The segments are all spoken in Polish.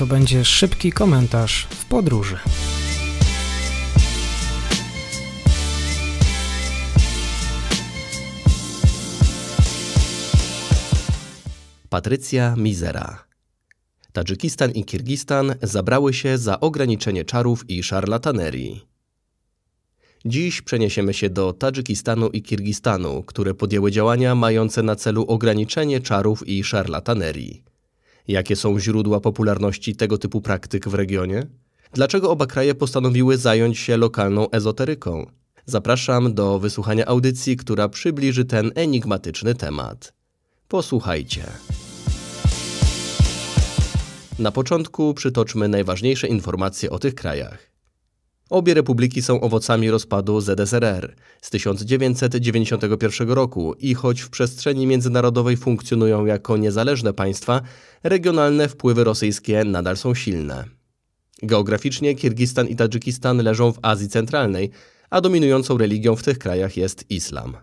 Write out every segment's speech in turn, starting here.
to będzie szybki komentarz w podróży. Patrycja Mizera. Tadżykistan i Kirgistan zabrały się za ograniczenie czarów i szarlatanerii. Dziś przeniesiemy się do Tadżykistanu i Kirgistanu, które podjęły działania mające na celu ograniczenie czarów i szarlatanerii. Jakie są źródła popularności tego typu praktyk w regionie? Dlaczego oba kraje postanowiły zająć się lokalną ezoteryką? Zapraszam do wysłuchania audycji, która przybliży ten enigmatyczny temat. Posłuchajcie. Na początku przytoczmy najważniejsze informacje o tych krajach. Obie republiki są owocami rozpadu ZSRR z 1991 roku i choć w przestrzeni międzynarodowej funkcjonują jako niezależne państwa, regionalne wpływy rosyjskie nadal są silne. Geograficznie Kirgistan i Tadżykistan leżą w Azji Centralnej, a dominującą religią w tych krajach jest islam.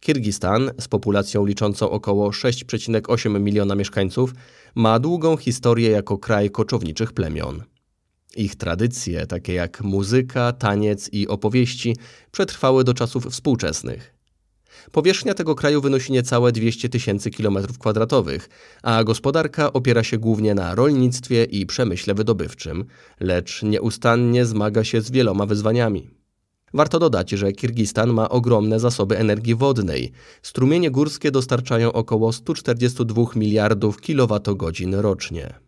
Kirgistan, z populacją liczącą około 6,8 miliona mieszkańców, ma długą historię jako kraj koczowniczych plemion. Ich tradycje, takie jak muzyka, taniec i opowieści, przetrwały do czasów współczesnych. Powierzchnia tego kraju wynosi niecałe 200 tysięcy kilometrów kwadratowych, a gospodarka opiera się głównie na rolnictwie i przemyśle wydobywczym, lecz nieustannie zmaga się z wieloma wyzwaniami. Warto dodać, że Kirgistan ma ogromne zasoby energii wodnej. Strumienie górskie dostarczają około 142 miliardów kilowatogodzin rocznie.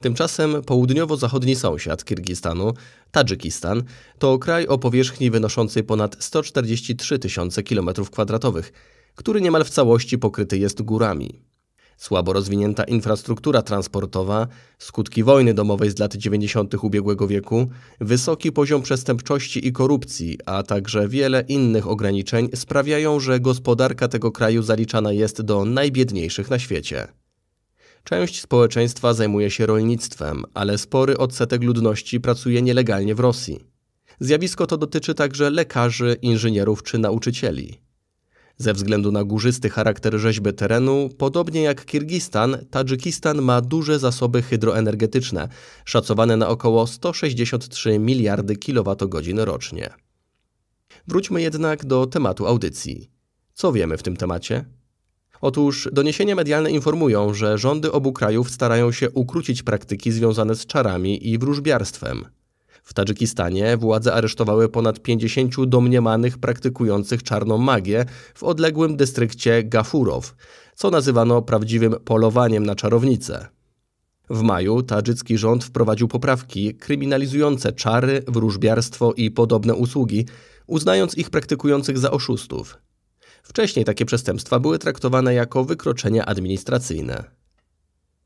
Tymczasem południowo-zachodni sąsiad Kirgistanu, Tadżykistan, to kraj o powierzchni wynoszącej ponad 143 tysiące km2, który niemal w całości pokryty jest górami. Słabo rozwinięta infrastruktura transportowa, skutki wojny domowej z lat 90. ubiegłego wieku, wysoki poziom przestępczości i korupcji, a także wiele innych ograniczeń sprawiają, że gospodarka tego kraju zaliczana jest do najbiedniejszych na świecie. Część społeczeństwa zajmuje się rolnictwem, ale spory odsetek ludności pracuje nielegalnie w Rosji. Zjawisko to dotyczy także lekarzy, inżynierów czy nauczycieli. Ze względu na górzysty charakter rzeźby terenu, podobnie jak Kirgistan, Tadżykistan ma duże zasoby hydroenergetyczne, szacowane na około 163 miliardy kWh rocznie. Wróćmy jednak do tematu audycji. Co wiemy w tym temacie? Otóż doniesienia medialne informują, że rządy obu krajów starają się ukrócić praktyki związane z czarami i wróżbiarstwem. W Tadżykistanie władze aresztowały ponad 50 domniemanych praktykujących czarną magię w odległym dystrykcie Gafurow, co nazywano prawdziwym polowaniem na czarownice. W maju tadżycki rząd wprowadził poprawki kryminalizujące czary, wróżbiarstwo i podobne usługi, uznając ich praktykujących za oszustów. Wcześniej takie przestępstwa były traktowane jako wykroczenia administracyjne.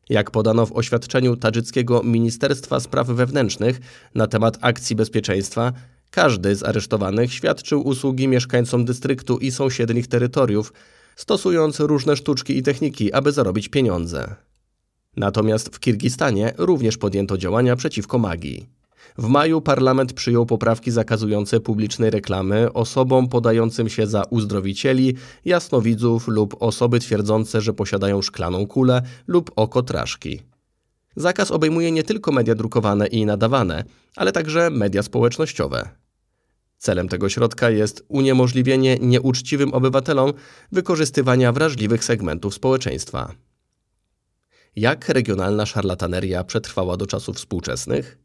Jak podano w oświadczeniu tadżyckiego Ministerstwa Spraw Wewnętrznych na temat akcji bezpieczeństwa, każdy z aresztowanych świadczył usługi mieszkańcom dystryktu i sąsiednich terytoriów, stosując różne sztuczki i techniki, aby zarobić pieniądze. Natomiast w Kirgistanie również podjęto działania przeciwko magii. W maju parlament przyjął poprawki zakazujące publicznej reklamy osobom podającym się za uzdrowicieli, jasnowidzów lub osoby twierdzące, że posiadają szklaną kulę lub oko traszki. Zakaz obejmuje nie tylko media drukowane i nadawane, ale także media społecznościowe. Celem tego środka jest uniemożliwienie nieuczciwym obywatelom wykorzystywania wrażliwych segmentów społeczeństwa. Jak regionalna szarlataneria przetrwała do czasów współczesnych?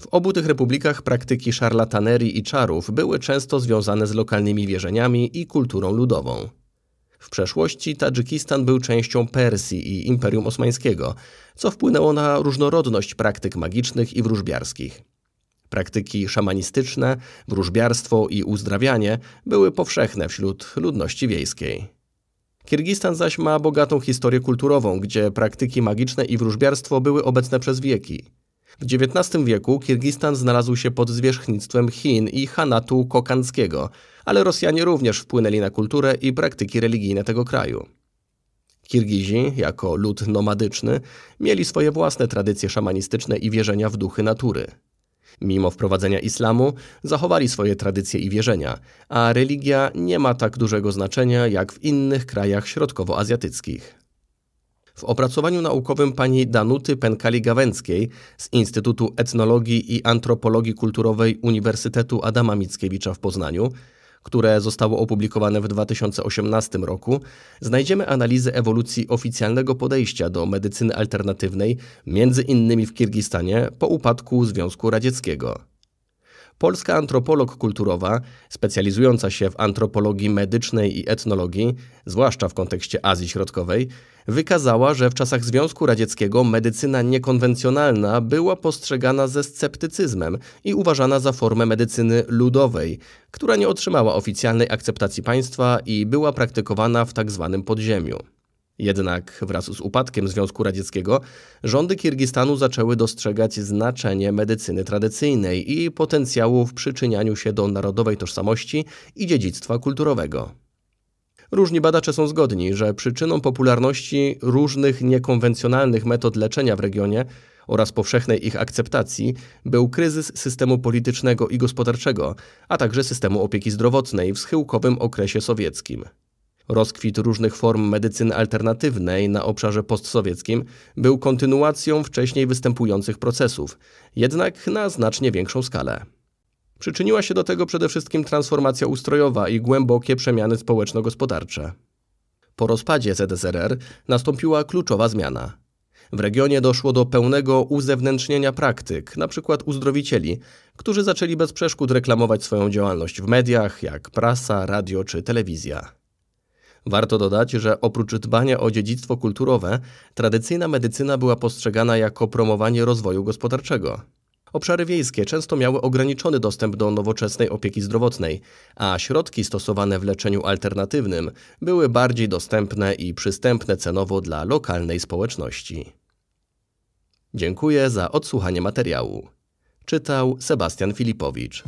W obu tych republikach praktyki szarlatanerii i czarów były często związane z lokalnymi wierzeniami i kulturą ludową. W przeszłości Tadżykistan był częścią Persji i Imperium Osmańskiego, co wpłynęło na różnorodność praktyk magicznych i wróżbiarskich. Praktyki szamanistyczne, wróżbiarstwo i uzdrawianie były powszechne wśród ludności wiejskiej. Kirgistan zaś ma bogatą historię kulturową, gdzie praktyki magiczne i wróżbiarstwo były obecne przez wieki. W XIX wieku Kirgistan znalazł się pod zwierzchnictwem Chin i Hanatu Kokanskiego, ale Rosjanie również wpłynęli na kulturę i praktyki religijne tego kraju. Kirgizi, jako lud nomadyczny, mieli swoje własne tradycje szamanistyczne i wierzenia w duchy natury. Mimo wprowadzenia islamu, zachowali swoje tradycje i wierzenia, a religia nie ma tak dużego znaczenia jak w innych krajach środkowoazjatyckich. W opracowaniu naukowym pani Danuty Penkali-Gawęckiej z Instytutu Etnologii i Antropologii Kulturowej Uniwersytetu Adama Mickiewicza w Poznaniu, które zostało opublikowane w 2018 roku, znajdziemy analizę ewolucji oficjalnego podejścia do medycyny alternatywnej, między innymi w Kirgistanie, po upadku Związku Radzieckiego. Polska antropolog kulturowa, specjalizująca się w antropologii medycznej i etnologii, zwłaszcza w kontekście Azji Środkowej, wykazała, że w czasach Związku Radzieckiego medycyna niekonwencjonalna była postrzegana ze sceptycyzmem i uważana za formę medycyny ludowej, która nie otrzymała oficjalnej akceptacji państwa i była praktykowana w tzw. Tak podziemiu. Jednak wraz z upadkiem Związku Radzieckiego rządy Kirgistanu zaczęły dostrzegać znaczenie medycyny tradycyjnej i potencjału w przyczynianiu się do narodowej tożsamości i dziedzictwa kulturowego. Różni badacze są zgodni, że przyczyną popularności różnych niekonwencjonalnych metod leczenia w regionie oraz powszechnej ich akceptacji był kryzys systemu politycznego i gospodarczego, a także systemu opieki zdrowotnej w schyłkowym okresie sowieckim. Rozkwit różnych form medycyny alternatywnej na obszarze postsowieckim był kontynuacją wcześniej występujących procesów, jednak na znacznie większą skalę. Przyczyniła się do tego przede wszystkim transformacja ustrojowa i głębokie przemiany społeczno-gospodarcze. Po rozpadzie ZSRR nastąpiła kluczowa zmiana. W regionie doszło do pełnego uzewnętrznienia praktyk, np. uzdrowicieli, którzy zaczęli bez przeszkód reklamować swoją działalność w mediach, jak prasa, radio czy telewizja. Warto dodać, że oprócz dbania o dziedzictwo kulturowe, tradycyjna medycyna była postrzegana jako promowanie rozwoju gospodarczego. Obszary wiejskie często miały ograniczony dostęp do nowoczesnej opieki zdrowotnej, a środki stosowane w leczeniu alternatywnym były bardziej dostępne i przystępne cenowo dla lokalnej społeczności. Dziękuję za odsłuchanie materiału. Czytał Sebastian Filipowicz.